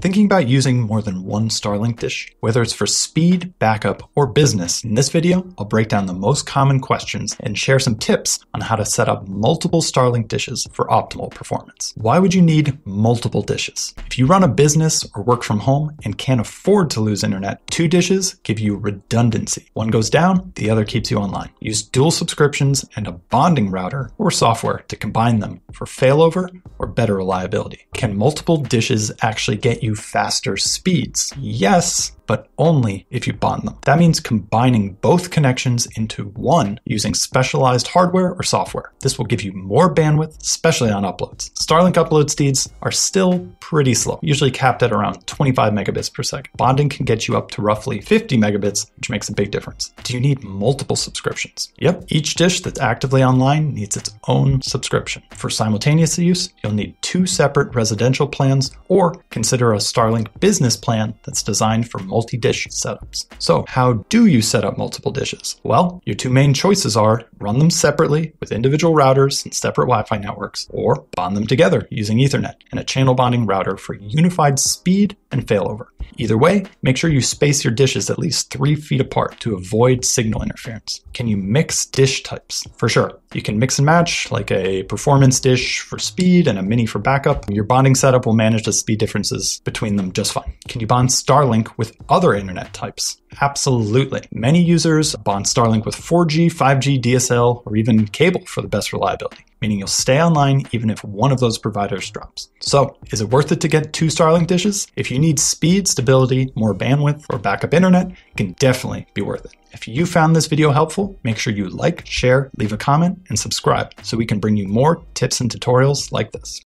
Thinking about using more than one Starlink dish? Whether it's for speed, backup, or business, in this video, I'll break down the most common questions and share some tips on how to set up multiple Starlink dishes for optimal performance. Why would you need multiple dishes? If you run a business or work from home and can't afford to lose internet, two dishes give you redundancy. One goes down, the other keeps you online. Use dual subscriptions and a bonding router or software to combine them for failover or better reliability. Can multiple dishes actually get you faster speeds? Yes, but only if you bond them. That means combining both connections into one using specialized hardware or software. This will give you more bandwidth, especially on uploads. Starlink upload speeds are still pretty slow, usually capped at around 25 megabits per second. Bonding can get you up to roughly 50 megabits, which makes a big difference. Do you need multiple subscriptions? Yep, each dish that's actively online needs its own subscription. For simultaneous use, you'll need two separate residential plans or consider a Starlink business plan that's designed for multiple multi-dish setups. So how do you set up multiple dishes? Well, your two main choices are run them separately with individual routers and separate Wi-Fi networks, or bond them together using Ethernet and a channel bonding router for unified speed and failover. Either way, make sure you space your dishes at least three feet apart to avoid signal interference. Can you mix dish types? For sure. You can mix and match, like a performance dish for speed and a mini for backup. Your bonding setup will manage the speed differences between them just fine. Can you bond Starlink with other internet types? Absolutely. Many users bond Starlink with 4G, 5G, DSL, or even cable for the best reliability, meaning you'll stay online even if one of those providers drops. So, is it worth it to get two Starlink dishes? If you need speed, stability, more bandwidth, or backup internet, it can definitely be worth it. If you found this video helpful, make sure you like, share, leave a comment, and subscribe so we can bring you more tips and tutorials like this.